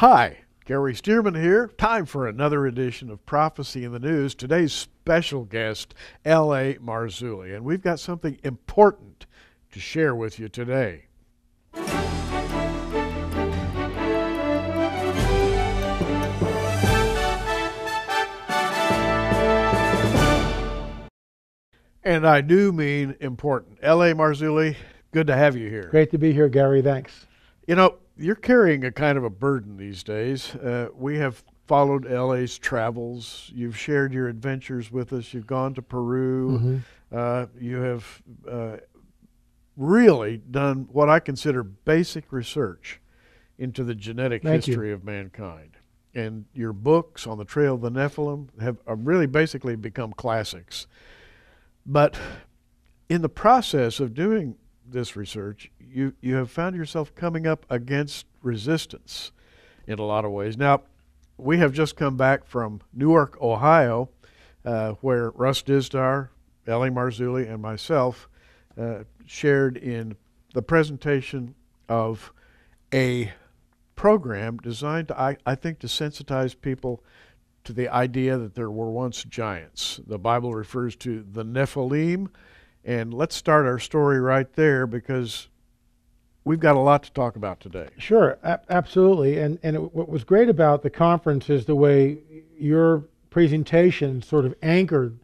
Hi, Gary Stearman here. Time for another edition of Prophecy in the News. Today's special guest, L.A. Marzulli, and we've got something important to share with you today. And I do mean important. L.A. Marzulli, good to have you here. Great to be here, Gary. Thanks. You know, you're carrying a kind of a burden these days. Uh, we have followed LA's travels. You've shared your adventures with us. You've gone to Peru. Mm-hmm. Uh, you have uh, really done what I consider basic research into the genetic Thank you. history of mankind. And your books on the trail of the Nephilim have uh, really basically become classics. But in the process of doing this research, you, you have found yourself coming up against resistance in a lot of ways. Now, we have just come back from Newark, Ohio, uh, where Russ Dizdar, L.A. Marzulli, and myself uh, shared in the presentation of a program designed, to, I, I think, to sensitize people to the idea that there were once giants. The Bible refers to the Nephilim, and let's start our story right there because we've got a lot to talk about today. Sure, absolutely. And and it, what was great about the conference is the way your presentation sort of anchored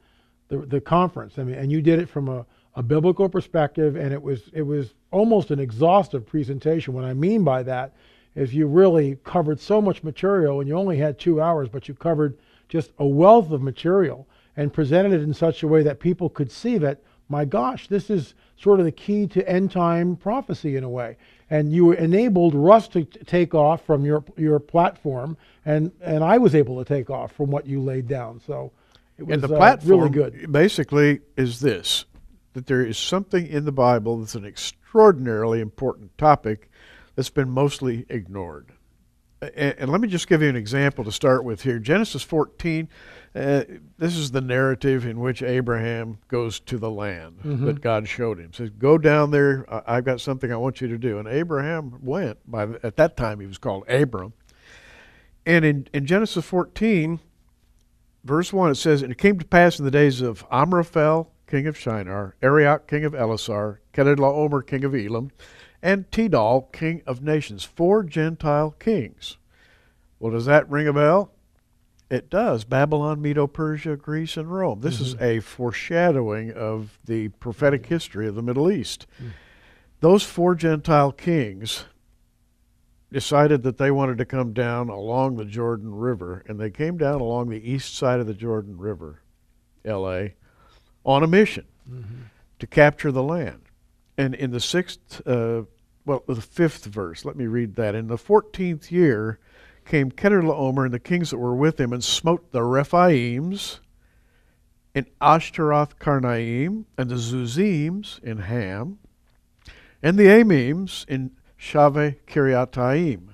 the the conference. I mean, and you did it from a, a biblical perspective, and it was it was almost an exhaustive presentation. What I mean by that is you really covered so much material, and you only had two hours, but you covered just a wealth of material and presented it in such a way that people could see that my gosh, this is sort of the key to end time prophecy in a way. And you enabled Russ to t- take off from your your platform, and and I was able to take off from what you laid down. So it was and the uh, really good. basically is this that there is something in the Bible that's an extraordinarily important topic that's been mostly ignored. And, and let me just give you an example to start with here. Genesis 14, uh, this is the narrative in which Abraham goes to the land Mhm. that God showed him. Says, "Go down there. I- I've got something I want you to do." And Abraham went. By the, at that time, he was called Abram. And in, in Genesis 14, verse 1, it says, And it came to pass in the days of Amraphel, king of Shinar, Arioch, king of Elasar, Kedorlaomer, king of Elam, and Tidal, king of nations, four Gentile kings. Well, does that ring a bell? It does. Babylon, Medo Persia, Greece, and Rome. This is mm-hmm. a foreshadowing of the prophetic history of the Middle East. Mm. Those four Gentile kings decided that they wanted to come down along the Jordan River, and they came down along the east side of the Jordan River, L.A., on a mission mm-hmm. to capture the land. And in the sixth, uh, well, the fifth verse, let me read that. In the fourteenth year came Kedorlaomer and the kings that were with him and smote the Rephaims in Ashtaroth Karnaim and the Zuzims in Ham and the Amims in Shaveh Kiriataim.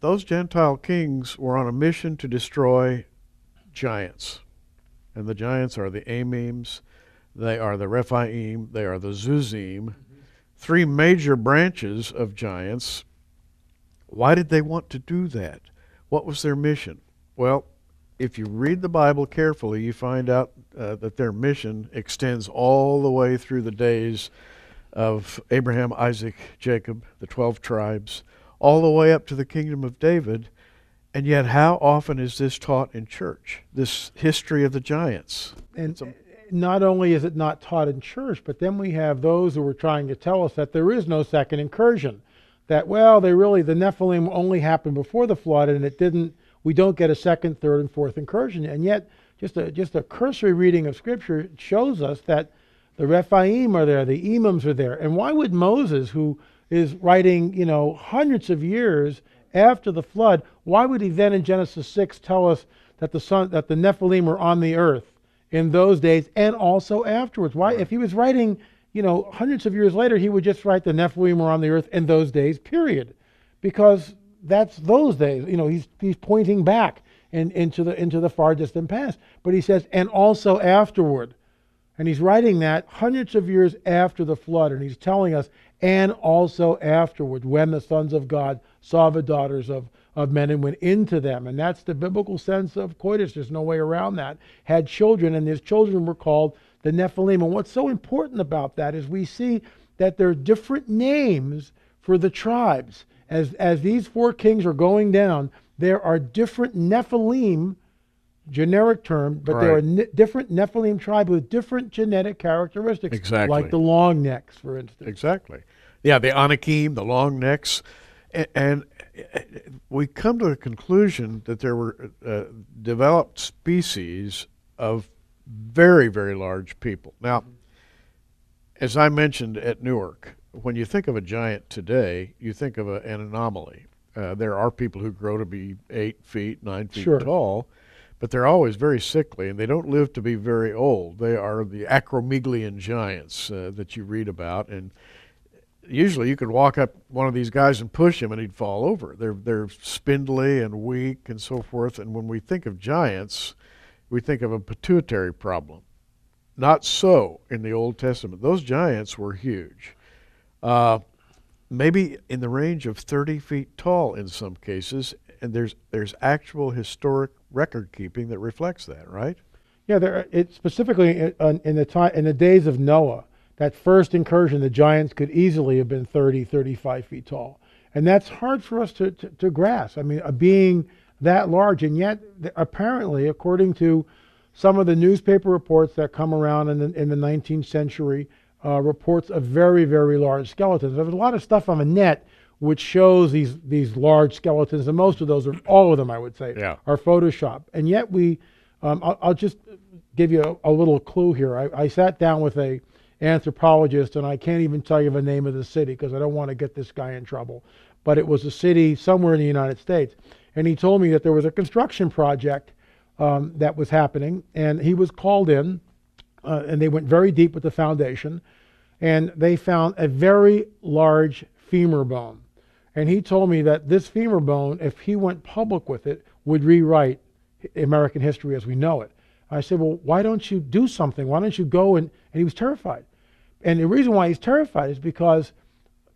Those Gentile kings were on a mission to destroy giants. And the giants are the Amims, they are the Rephaim, they are the Zuzim, three major branches of giants. Why did they want to do that? What was their mission? Well, if you read the Bible carefully, you find out uh, that their mission extends all the way through the days of Abraham, Isaac, Jacob, the 12 tribes, all the way up to the kingdom of David. And yet, how often is this taught in church? This history of the giants. And not only is it not taught in church, but then we have those who are trying to tell us that there is no second incursion. That well, they really the Nephilim only happened before the flood, and it didn't. We don't get a second, third, and fourth incursion. And yet, just a just a cursory reading of Scripture shows us that the Rephaim are there, the Emims are there. And why would Moses, who is writing, you know, hundreds of years after the flood, why would he then in Genesis six tell us that the son that the Nephilim were on the earth? In those days and also afterwards. Why, if he was writing, you know, hundreds of years later, he would just write the Nephilim were on the earth in those days, period, because that's those days. You know, he's he's pointing back in, into the into the far distant past. But he says, and also afterward, and he's writing that hundreds of years after the flood, and he's telling us, and also afterward when the sons of God saw the daughters of, of men and went into them. And that's the biblical sense of coitus. There's no way around that. Had children, and his children were called the Nephilim. And what's so important about that is we see that there are different names for the tribes. As, as these four kings are going down, there are different Nephilim, generic term, but there are Right. ne- different Nephilim tribes with different genetic characteristics. Exactly. Like the long necks, for instance. Exactly. Yeah, the Anakim, the long necks. And, and we come to the conclusion that there were uh, developed species of very, very large people. Now, as I mentioned at Newark, when you think of a giant today, you think of a, an anomaly. Uh, there are people who grow to be eight feet, nine feet Sure. tall, but they're always very sickly and they don't live to be very old. They are the acromegalic giants uh, that you read about. And usually you could walk up one of these guys and push him and he'd fall over. They're, they're spindly and weak and so forth. And when we think of giants, we think of a pituitary problem. Not so in the Old Testament. Those giants were huge. Uh, maybe in the range of 30 feet tall in some cases, and there's there's actual historic record keeping that reflects that, right? Yeah, there. It specifically in, in the time in the days of Noah, that first incursion, the giants could easily have been 30, 35 feet tall, and that's hard for us to to, to grasp. I mean, a being that large, and yet apparently, according to some of the newspaper reports that come around in the in the 19th century, uh, reports of very very large skeletons. There's a lot of stuff on the net which shows these these large skeletons, and most of those are all of them, I would say, Yeah. are Photoshop. And yet we, um, I'll, I'll just give you a, a little clue here. I, I sat down with a anthropologist, and I can't even tell you the name of the city because I don't want to get this guy in trouble. But it was a city somewhere in the United States, and he told me that there was a construction project um, that was happening, and he was called in, uh, and they went very deep with the foundation, and they found a very large femur bone. And he told me that this femur bone, if he went public with it, would rewrite American history as we know it. I said, Well, why don't you do something? Why don't you go? And, and he was terrified. And the reason why he's terrified is because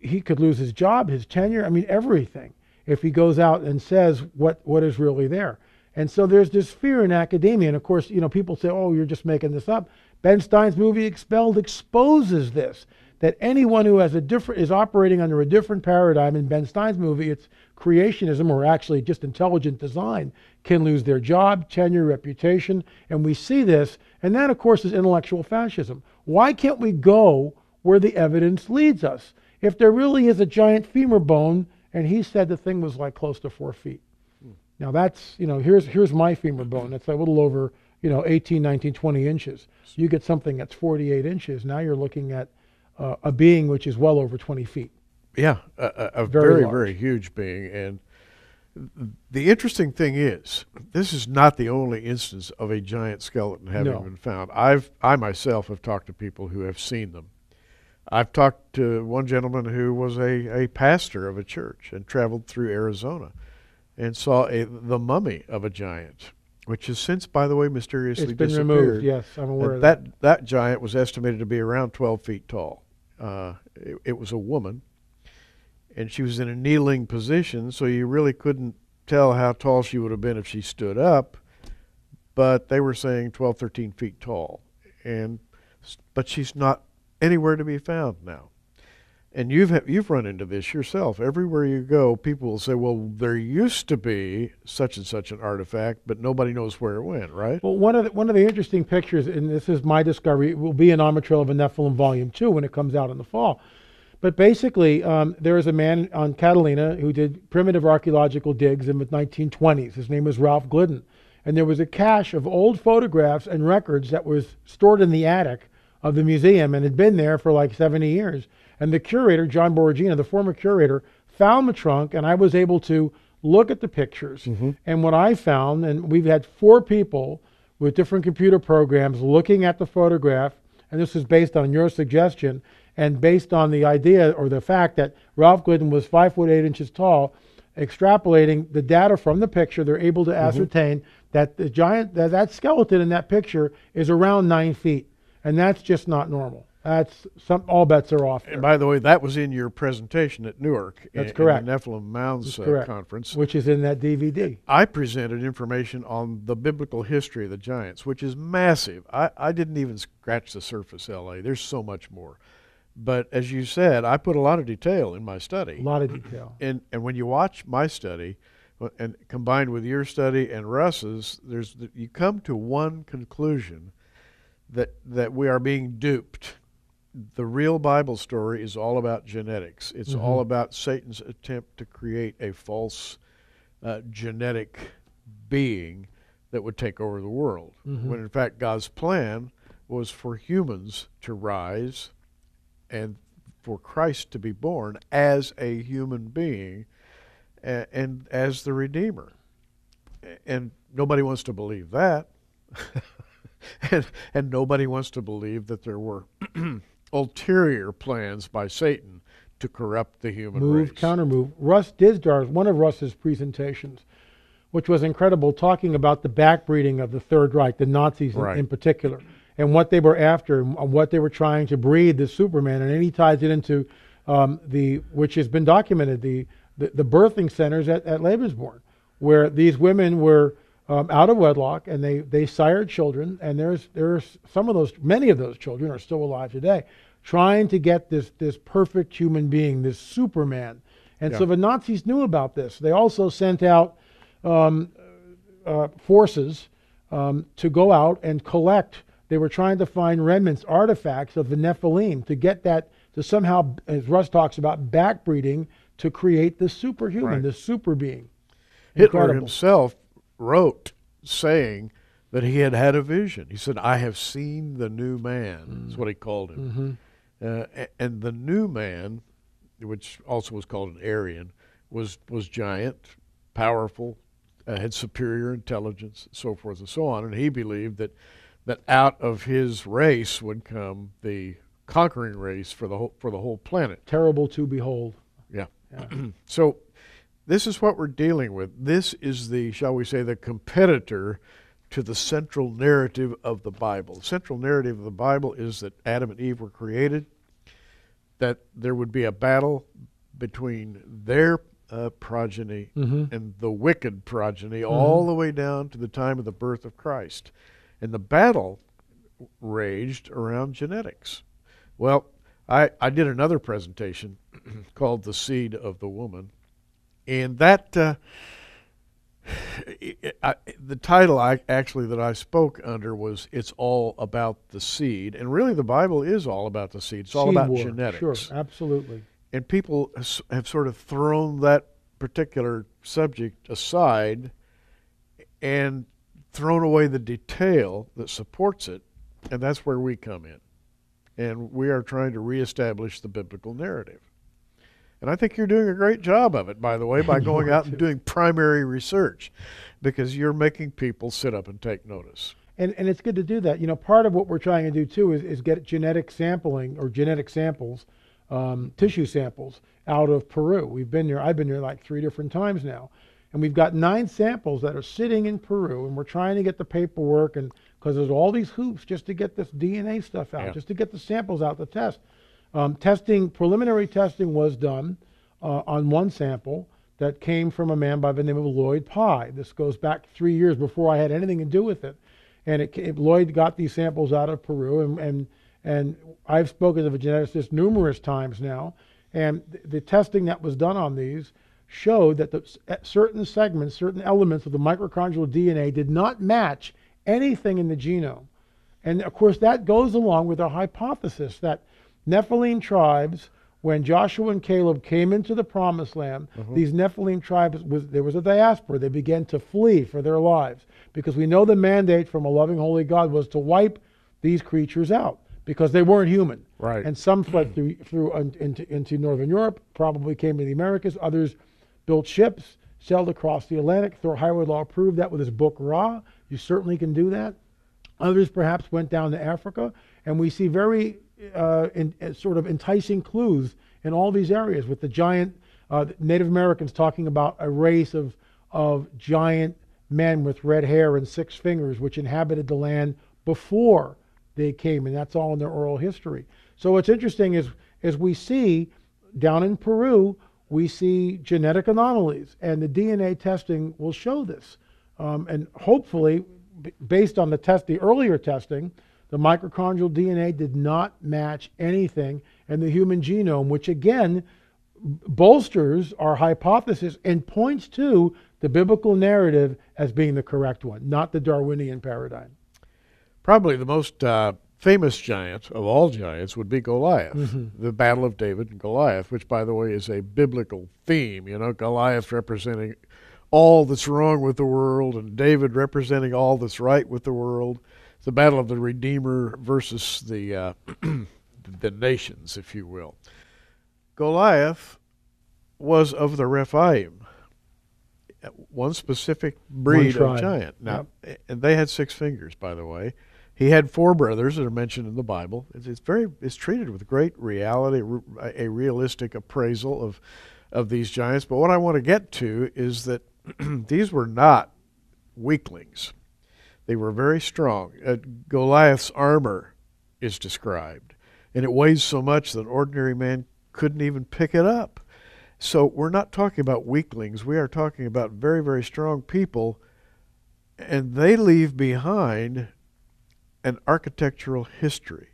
he could lose his job, his tenure, I mean, everything, if he goes out and says what, what is really there. And so there's this fear in academia. And of course, you know, people say, oh, you're just making this up. Ben Stein's movie Expelled exposes this that anyone who has a different is operating under a different paradigm in Ben Stein's movie, it's creationism or actually just intelligent design, can lose their job, tenure, reputation, and we see this, and that of course is intellectual fascism. Why can't we go where the evidence leads us? If there really is a giant femur bone, and he said the thing was like close to four feet. Now that's, you know, here's here's my femur bone. It's a little over, you know, 18, 19, 20 inches. You get something that's 48 inches. Now you're looking at uh, a being which is well over 20 feet. Yeah, a, a, Very very, very huge being. And the interesting thing is, this is not the only instance of a giant skeleton having No. been found. I've, I myself have talked to people who have seen them. I've talked to one gentleman who was a, a pastor of a church and traveled through Arizona and saw a, the mummy of a giant, which has since, by the way, mysteriously It's been disappeared. removed. Yes, I'm aware And of that. that that giant was estimated to be around 12 feet tall. Uh, it, it was a woman, and she was in a kneeling position, so you really couldn't tell how tall she would have been if she stood up. But they were saying 12, 13 feet tall, and but she's not anywhere to be found now. And you've you've run into this yourself. Everywhere you go, people will say, "Well, there used to be such and such an artifact, but nobody knows where it went." Right? Well, one of the, one of the interesting pictures, and this is my discovery, will be in the Trail of a Nephilim Volume Two when it comes out in the fall. But basically, um, there is a man on Catalina who did primitive archaeological digs in the 1920s. His name was Ralph Glidden, and there was a cache of old photographs and records that was stored in the attic of the museum and had been there for like 70 years. And the curator, John Boragina, the former curator, found the trunk, and I was able to look at the pictures. Mm-hmm. And what I found, and we've had four people with different computer programs looking at the photograph, and this is based on your suggestion and based on the idea or the fact that Ralph Glidden was five foot eight inches tall. Extrapolating the data from the picture, they're able to mm-hmm. ascertain that the giant that, that skeleton in that picture is around nine feet, and that's just not normal. That's some. All bets are off. And by the way, that was in your presentation at Newark. That's in- correct. In the Nephilim Mounds uh, conference. which is in that DVD. I presented information on the biblical history of the giants, which is massive. I, I didn't even scratch the surface, LA. There's so much more. But as you said, I put a lot of detail in my study. A lot of detail. And, and when you watch my study, and combined with your study and Russ's, there's you come to one conclusion that that we are being duped. The real Bible story is all about genetics. It's all Mhm. about Satan's attempt to create a false uh, genetic being that would take over the world. Mhm. When in fact God's plan was for humans to rise and for Christ to be born as a human being and, and as the Redeemer. And nobody wants to believe that. and, and nobody wants to believe that there were ulterior plans by Satan to corrupt the human move, race. counter move. Russ Dizdar, one of Russ's presentations, which was incredible, talking about the backbreeding of the Third Reich, the Nazis in, Right. in particular, and what they were after, and what they were trying to breed the Superman, and then he ties it into um, the, which has been documented, the the, the birthing centers at, at Lebensborn, where these women were um, out of wedlock and they they sired children, and there's there's some of those, many of those children are still alive today, trying to get this this perfect human being, this Superman. And so the Nazis knew about this. They also sent out um, uh, forces um, to go out and collect. They were trying to find remnants, artifacts of the Nephilim to get that to somehow, as Russ talks about, backbreeding to create the superhuman, Right. the super being. Hitler Incredible. himself wrote saying that he had had a vision. He said, I have seen the new man. That's what he called him. hmm Uh, and the new man, which also was called an Aryan, was, was giant, powerful, uh, had superior intelligence, so forth and so on. And he believed that, that out of his race would come the conquering race for the whole, for the whole planet. Terrible to behold. Yeah. Yeah. So this is what we're dealing with. This is the, shall we say, the competitor to the central narrative of the Bible. The central narrative of the Bible is that Adam and Eve were created, that there would be a battle between their uh, progeny hmm and the wicked progeny all the way down to the time of the birth of Christ. And the battle raged around genetics. Well, I, I did another presentation called The Seed of the Woman. And that, uh, I, the title I actually that I spoke under was "It's all about the seed," and really the Bible is all about the seed. It's all Seed about war. genetics Sure, absolutely. and people have sort of thrown that particular subject aside and thrown away the detail that supports it, and that's where we come in. And we are trying to reestablish the biblical narrative. And I think you're doing a great job of it, by the way, by going out and doing primary research, because you're making people sit up and take notice. And, and it's good to do that. You know, part of what we're trying to do too is, is get genetic sampling or genetic samples, um, tissue samples out of Peru. We've been there. I've been there like three different times now, and we've got nine samples that are sitting in Peru, and we're trying to get the paperwork and because there's all these hoops just to get this DNA stuff out, Yeah. just to get the samples out to test. Um, testing, preliminary testing was done uh, on one sample that came from a man by the name of Lloyd Pye. This goes back three years before I had anything to do with it. And it, ca- Lloyd got these samples out of Peru, and, and, and I've spoken to the geneticist numerous times now. And th- the testing that was done on these showed that the, certain segments, certain elements of the mitochondrial DNA did not match anything in the genome. And of course, that goes along with our hypothesis that Nephilim tribes, when Joshua and Caleb came into the promised land, mm-hmm. these Nephilim tribes, was, there was a diaspora. They began to flee for their lives because we know the mandate from a loving, holy God was to wipe these creatures out because they weren't human. Right. And some fled through, through un- into, into Northern Europe, probably came to the Americas. Others built ships, sailed across the Atlantic. Thor Heyerdahl proved that with his book Ra. You certainly can do that. Others perhaps went down to Africa, and we see very uh, in, uh, sort of enticing clues in all these areas with the giant uh, Native Americans talking about a race of, of giant men with red hair and six fingers which inhabited the land before they came, and that's all in their oral history. So what's interesting is is we see down in Peru we see genetic anomalies, and the DNA testing will show this. Um, and hopefully, based on the test, the earlier testing, the mitochondrial DNA did not match anything in the human genome, which again bolsters our hypothesis and points to the biblical narrative as being the correct one, not the Darwinian paradigm. Probably the most uh, famous giant of all giants would be Goliath, Mm-hmm. the Battle of David and Goliath, which, by the way, is a biblical theme. You know, Goliath representing all that's wrong with the world, and David representing all that's right with the world. The battle of the Redeemer versus the uh, the nations, if you will. Goliath was of the Rephaim, one specific breed tribe. of giant. Now, and they had six fingers, by the way. He had four brothers that are mentioned in the Bible. It's, it's very it's treated with great reality, a realistic appraisal of of these giants. But what I want to get to is that these were not weaklings. They were very strong. Uh, Goliath's armor is described, and it weighs so much that an ordinary man couldn't even pick it up. So we're not talking about weaklings. We are talking about very, very strong people, and they leave behind an architectural history,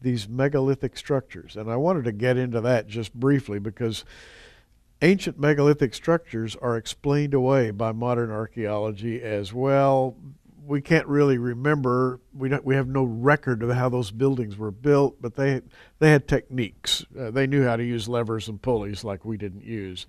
these megalithic structures. And I wanted to get into that just briefly because ancient megalithic structures are explained away by modern archaeology as well. We can't really remember. We don't, we have no record of how those buildings were built, but they they had techniques. Uh, they knew how to use levers and pulleys like we didn't use.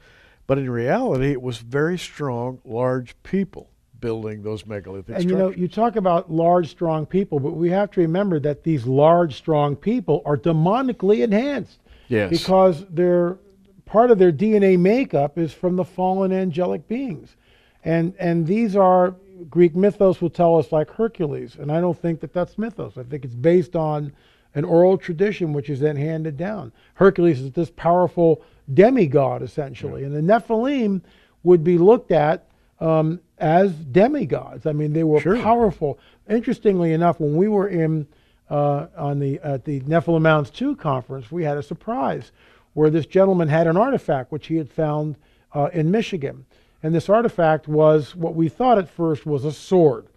But in reality, it was very strong, large people building those megalithic And you know, you talk about large, strong people, but we have to remember that these large, strong people are demonically enhanced yes. because they're part of their DNA makeup is from the fallen angelic beings, and and these are Greek mythos will tell us like Hercules, and I don't think that that's mythos. I think it's based on an oral tradition which is then handed down. Hercules is this powerful demigod essentially, and the Nephilim would be looked at um, as demigods. I mean, they were Sure. powerful. Interestingly enough, when we were in uh, on the at the Nephilim Mounds Two conference, we had a surprise where this gentleman had an artifact which he had found uh, in Michigan, and this artifact was what we thought at first was a sword,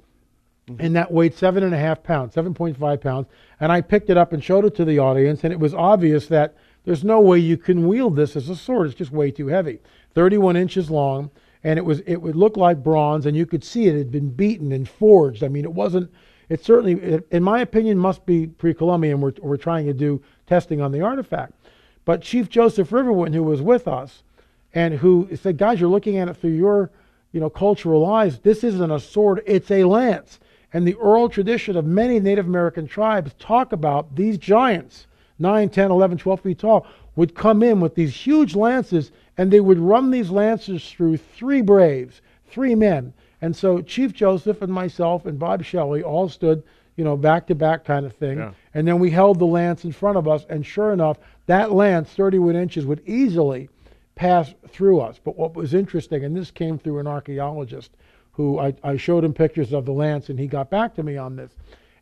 mm-hmm. and that weighed seven and a half pounds, seven point five pounds. And I picked it up and showed it to the audience, and it was obvious that there's no way you can wield this as a sword. It's just way too heavy. 31 inches long, and it was it would look like bronze, and you could see it had been beaten and forged. I mean, it wasn't. It certainly, it, in my opinion, must be pre-Columbian. We're we're trying to do testing on the artifact, but Chief Joseph Riverwind, who was with us, and who said, "Guys, you're looking at it through your, you know, cultural eyes. This isn't a sword; it's a lance." And the oral tradition of many Native American tribes talk about these giants, 9, 10, 11, 12 feet tall, would come in with these huge lances, and they would run these lances through three braves, three men. And so Chief Joseph and myself and Bob Shelley all stood, you know, back to back kind of thing. Yeah. And then we held the lance in front of us, and sure enough, that lance, 31 inches, would easily pass through us. But what was interesting, and this came through an archaeologist who I, I showed him pictures of the lance, and he got back to me on this.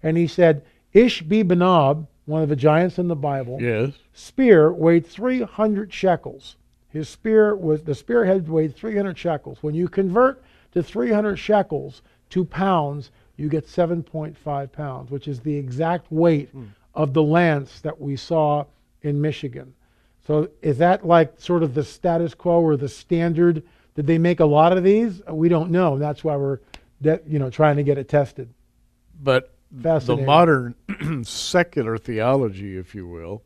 And he said, Ishbi-Benob, one of the giants in the Bible, yes. spear weighed 300 shekels. His spear was the spearhead weighed 300 shekels. When you convert to 300 shekels to pounds, you get 7.5 pounds, which is the exact weight hmm. of the lance that we saw in Michigan. So is that like sort of the status quo or the standard? Did they make a lot of these? We don't know. That's why we're, de- you know, trying to get it tested. But the modern secular theology, if you will,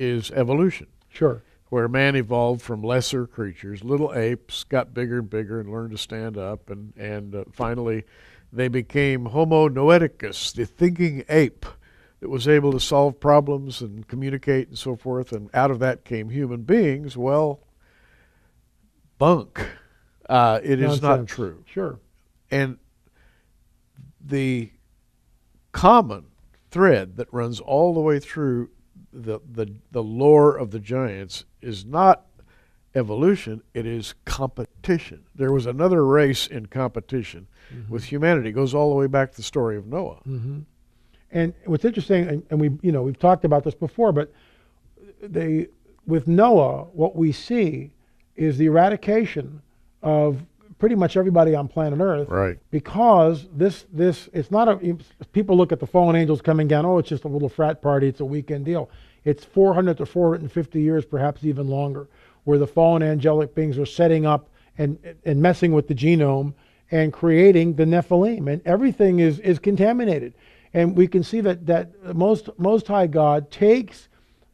is evolution, Sure. where man evolved from lesser creatures, little apes, got bigger and bigger and learned to stand up, and and uh, finally they became Homo noeticus, the thinking ape that was able to solve problems and communicate and so forth. And out of that came human beings. Well, bunk. Uh, it is not true. Sure. And the common thread that runs all the way through the, the, the lore of the giants is not evolution, it is competition. There was another race in competition with humanity. It goes all the way back to the story of Noah. hmm And what's interesting, and, and we, you know, we've talked about this before, but they, with Noah, what we see is the eradication of pretty much everybody on planet Earth. Right. Because this, this, it's not a, people look at the fallen angels coming down, oh, it's just a little frat party, it's a weekend deal. It's 400 to 450 years, perhaps even longer, where the fallen angelic beings are setting up and, and messing with the genome and creating the Nephilim. And everything is, is contaminated. And we can see that, that most, most High God takes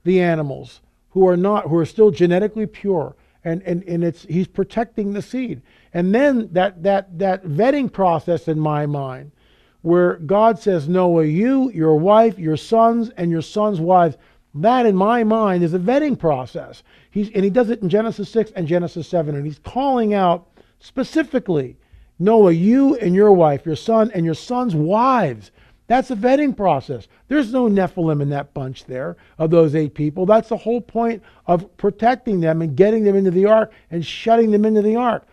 the animals who are not, who are still genetically pure, and, and, and it's, he's protecting the seed. And then that, that, that vetting process in my mind, where God says, Noah, you, your wife, your sons, and your sons' wives, that in my mind is a vetting process. He's, and he does it in Genesis 6 and Genesis 7. And he's calling out specifically Noah, you and your wife, your son, and your son's wives. That's a vetting process. There's no Nephilim in that bunch there of those eight people. That's the whole point of protecting them and getting them into the ark and shutting them into the ark.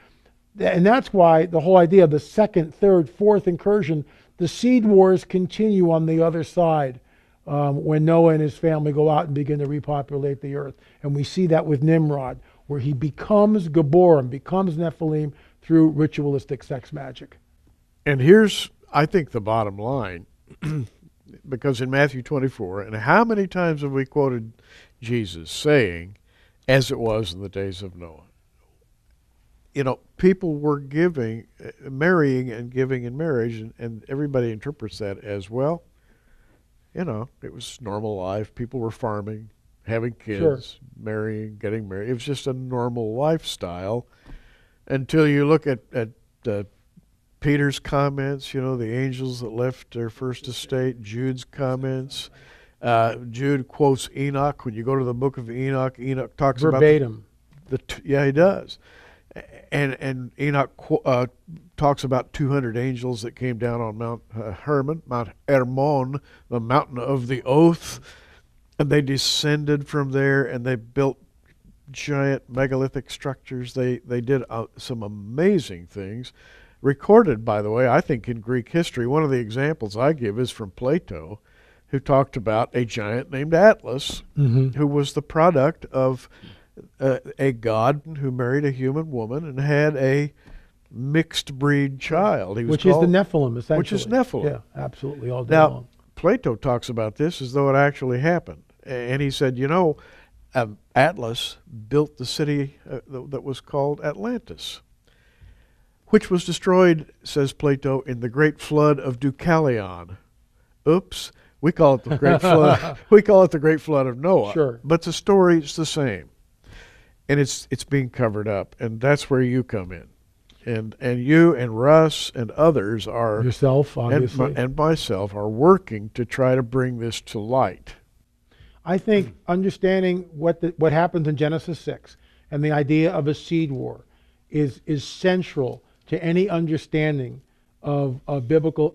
And that's why the whole idea of the second, third, fourth incursion, the seed wars continue on the other side um, when Noah and his family go out and begin to repopulate the earth. And we see that with Nimrod, where he becomes gibbor becomes Nephilim through ritualistic sex magic. And here's, I think, the bottom line. because in Matthew 24, and how many times have we quoted Jesus saying, as it was in the days of Noah? You know, people were giving, uh, marrying and giving in marriage, and, and everybody interprets that as well. You know, it was normal life. People were farming, having kids, sure. marrying, getting married. It was just a normal lifestyle until you look at, at uh, Peter's comments, you know, the angels that left their first estate, Jude's comments. Uh, Jude quotes Enoch. When you go to the book of Enoch, Enoch talks verbatim. about the yeah, he does, and and Enoch uh, talks about 200 angels that came down on Mount uh, Hermon, Mount Hermon, the mountain of the oath, and they descended from there and they built giant megalithic structures. They they did uh, some amazing things recorded, by the way, I think in Greek history. One of the examples I give is from Plato, who talked about a giant named Atlas, mm-hmm. who was the product of uh, a god who married a human woman and had a mixed breed child. which called, is the Nephilim, essentially. Which is Nephilim. Yeah, absolutely, all day now, long. Plato talks about this as though it actually happened. And he said, you know, um, Atlas built the city uh, that was called Atlantis which was destroyed, says Plato, in the great flood of Deucalion. Oops, we call it the great flood. we call it the great flood of Noah. Sure. But the story is the same, and it's it's being covered up, and that's where you come in, and and you and Russ and others are yourself obviously and, and myself are working to try to bring this to light. I think understanding what the, what happens in Genesis six and the idea of a seed war is is central to any understanding of, of biblical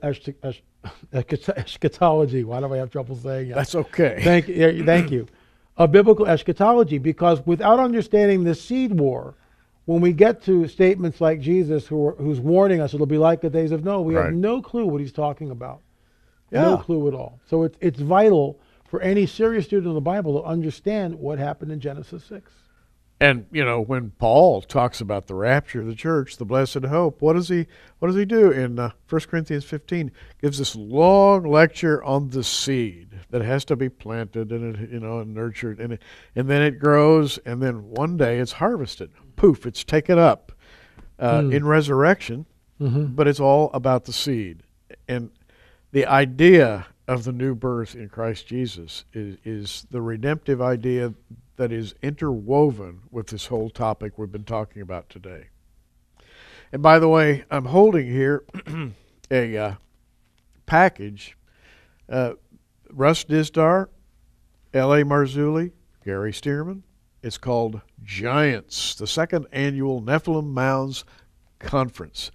eschatology. Why do I have trouble saying that? That's okay. Thank you. Thank you. Of biblical eschatology, because without understanding the seed war, when we get to statements like Jesus, who are, who's warning us, it'll be like the days of Noah, we right. have no clue what he's talking about. Yeah. No clue at all. So it's, it's vital for any serious student of the Bible to understand what happened in Genesis 6. And you know, when Paul talks about the rapture of the church, the blessed hope, what does he what does he do in uh, 1 Corinthians 15? Gives this long lecture on the seed that has to be planted and it, you know and nurtured and it, and then it grows and then one day it's harvested. Poof, it's taken up uh, mm. in resurrection. Mm-hmm. But it's all about the seed. And the idea of the new birth in Christ Jesus is, is the redemptive idea that is interwoven with this whole topic we've been talking about today. And by the way, I'm holding here a uh, package. Uh, Russ Dizdar, L.A. Marzulli, Gary Stearman. It's called Giants, the second annual Nephilim Mounds Conference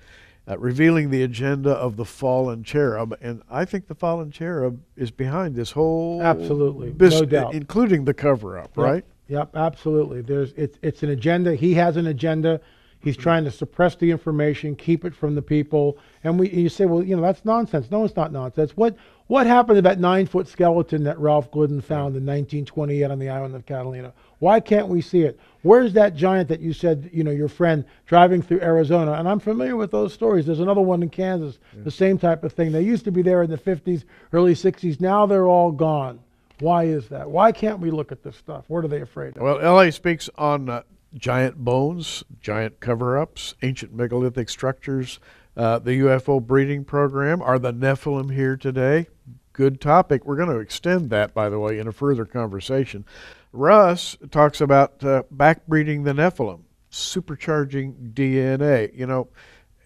uh, revealing the agenda of the fallen cherub. And I think the fallen cherub is behind this whole absolutely, no doubt, including the cover up, yep. right? Yep, absolutely. There's it's it's an agenda. He has an agenda. He's trying to suppress the information, keep it from the people. And we, you say, well, you know, that's nonsense. No, it's not nonsense. What what happened to that nine foot skeleton that Ralph Glidden found in 1928 on the island of Catalina? Why can't we see it? Where's that giant that you said, you know, your friend driving through Arizona? And I'm familiar with those stories. There's another one in Kansas, yeah. the same type of thing. They used to be there in the 50s, early 60s. Now they're all gone. Why is that? Why can't we look at this stuff? What are they afraid of? Well, LA speaks on uh, giant bones, giant cover ups, ancient megalithic structures, uh, the UFO breeding program. Are the Nephilim here today? Good topic. We're going to extend that, by the way, in a further conversation. Russ talks about uh, backbreeding the Nephilim, supercharging DNA. You know,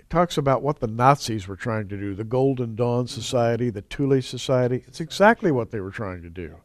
talks about what the Nazis were trying to do, the Golden Dawn Society, the Thule Society. It's exactly what they were trying to do.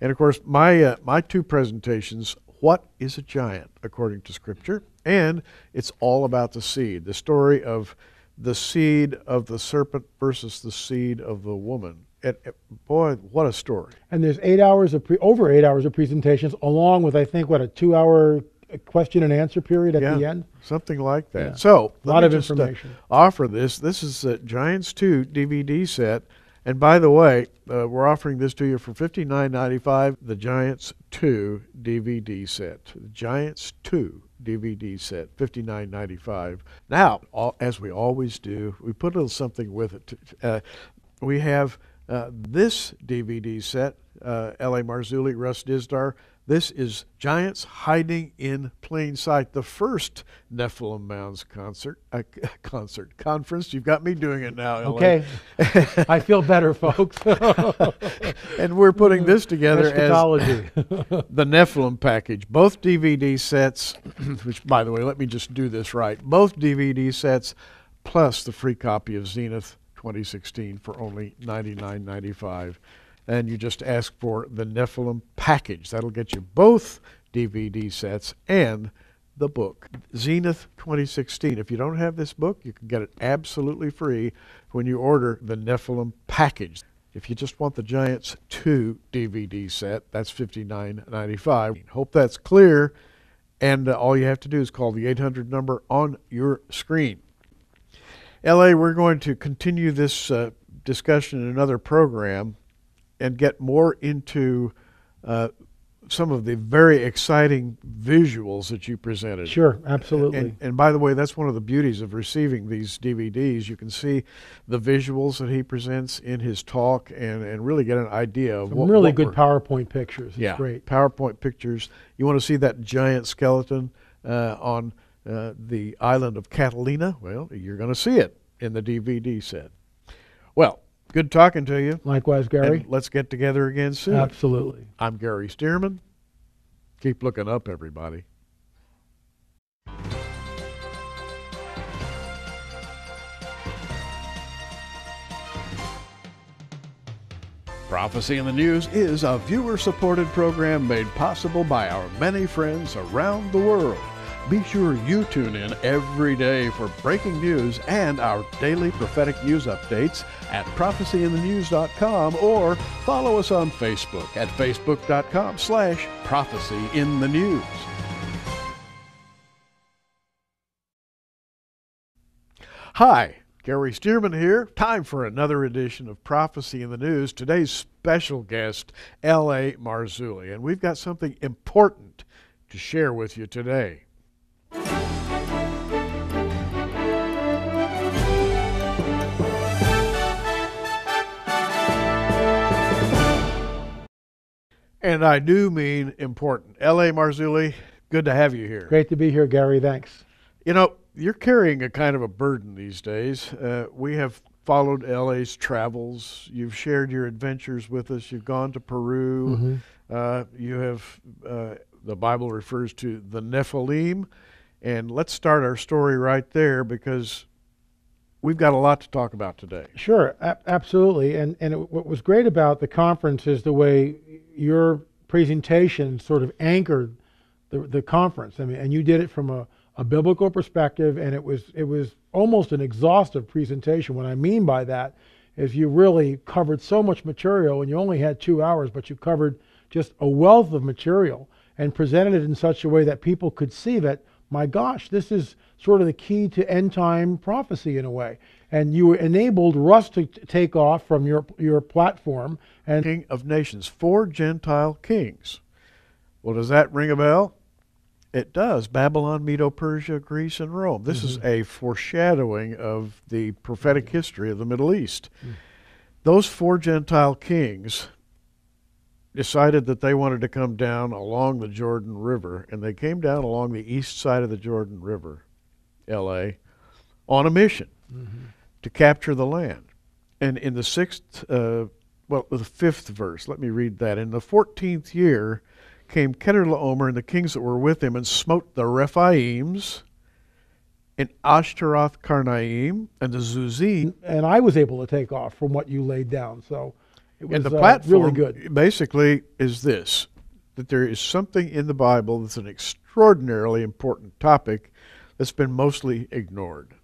And of course, my uh, my two presentations, what is a giant according to Scripture, and it's all about the seed, the story of the seed of the serpent versus the seed of the woman. It, boy, what a story! And there's eight hours of pre- over eight hours of presentations, along with I think what a two-hour question and answer period at yeah, the end, something like that. Yeah. So a lot of uh, information. Uh, offer this. This is a Giants Two DVD set. And by the way, uh, we're offering this to you for fifty nine ninety five. The Giants Two DVD set. The Giants Two DVD set, fifty nine ninety five. Now, all, as we always do, we put a little something with it. Uh, we have uh, this DVD set, uh, L.A. Marzulli, Russ Dizdar. This is Giants Hiding in Plain Sight, the first Nephilim Mounds concert, uh, concert conference. You've got me doing it now. Okay, I feel better, folks. and we're putting this together as the Nephilim package. Both DVD sets, which, by the way, let me just do this right. Both DVD sets, plus the free copy of Zenith 2016 for only $99.95 and you just ask for the Nephilim package. That'll get you both DVD sets and the book, Zenith 2016. If you don't have this book, you can get it absolutely free when you order the Nephilim package. If you just want the Giants 2 DVD set, that's $59.95. Hope that's clear. And uh, all you have to do is call the 800 number on your screen. LA, we're going to continue this uh, discussion in another program and get more into uh, some of the very exciting visuals that you presented. Sure, absolutely. And, and, by the way, that's one of the beauties of receiving these DVDs. You can see the visuals that he presents in his talk and, and really get an idea of some what, really what good PowerPoint pictures. It's yeah, great. PowerPoint pictures. You want to see that giant skeleton uh, on uh, the island of Catalina? Well, you're going to see it in the DVD set. Well, Good talking to you. Likewise, Gary. And let's get together again soon. Absolutely. I'm Gary Stearman. Keep looking up, everybody. Prophecy in the News is a viewer supported program made possible by our many friends around the world. Be sure you tune in every day for breaking news and our daily prophetic news updates at prophecyinthenews.com or follow us on Facebook at facebook.com slash prophecyinthenews. Hi, Gary Stearman here. Time for another edition of Prophecy in the News. Today's special guest, L.A. Marzulli, and we've got something important to share with you today. And I do mean important. L.A. Marzulli, good to have you here. Great to be here, Gary. Thanks. You know, you're carrying a kind of a burden these days. Uh, we have followed LA's travels. You've shared your adventures with us. You've gone to Peru. Mm-hmm. Uh, you have, uh, the Bible refers to the Nephilim. And let's start our story right there because we've got a lot to talk about today. Sure, a- absolutely. And and it, what was great about the conference is the way your presentation sort of anchored the the conference. I mean, and you did it from a, a biblical perspective, and it was it was almost an exhaustive presentation. What I mean by that is you really covered so much material, and you only had two hours, but you covered just a wealth of material and presented it in such a way that people could see that my gosh, this is sort of the key to end time prophecy in a way. And you enabled Russ to take off from your your platform and King of nations, four Gentile kings. Well, does that ring a bell? It does. Babylon, Medo Persia, Greece, and Rome. This is mm-hmm. a foreshadowing of the prophetic history of the Middle East. Mm. Those four Gentile kings decided that they wanted to come down along the Jordan River, and they came down along the east side of the Jordan River, LA, on a mission mm-hmm. To capture the land. And in the sixth, uh, well, the fifth verse, let me read that. In the fourteenth year came Kedorlaomer and the kings that were with him and smote the Rephaims and Ashtaroth Karnaim and the Zuzim. and I was able to take off from what you laid down. So it was And the uh, really good. basically is this that there is something in the Bible that's an extraordinarily important topic that's been mostly ignored.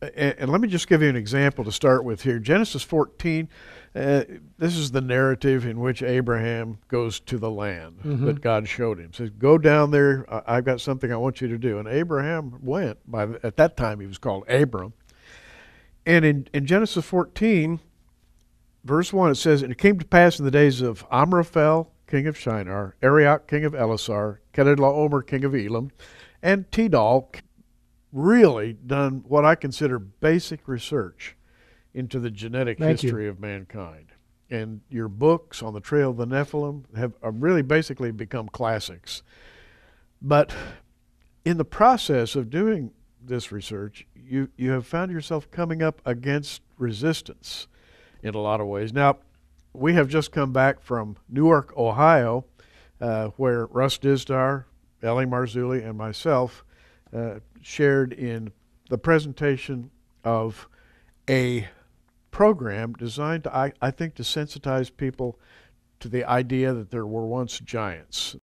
And, let me just give you an example to start with here. Genesis 14, uh, this is the narrative in which Abraham goes to the land Mm-hmm. that God showed him. Says, "Go down there. I've got something I want you to do." And Abraham went. By the, at that time, he was called Abram. And in, in Genesis 14, verse 1, it says, And it came to pass in the days of Amraphel, king of Shinar, Arioch, king of Ellasar, Kedorlaomer, king of Elam, and Tidal, really done what I consider basic research into the genetic Thank you. history of mankind. And your books on the trail of the Nephilim have uh, really basically become classics. But in the process of doing this research, you, you have found yourself coming up against resistance in a lot of ways. Now, we have just come back from Newark, Ohio, uh, where Russ Dizdar, L.A. Marzulli, and myself uh, shared in the presentation of a program designed, to, I, I think, to sensitize people to the idea that there were once giants